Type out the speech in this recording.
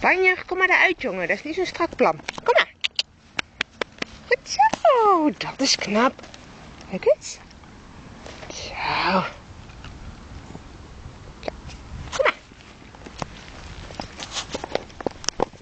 Vanja, kom maar eruit, jongen. Dat is niet zo'n strak plan. Kom maar. Goed zo. Dat is knap. Kijk eens. Zo.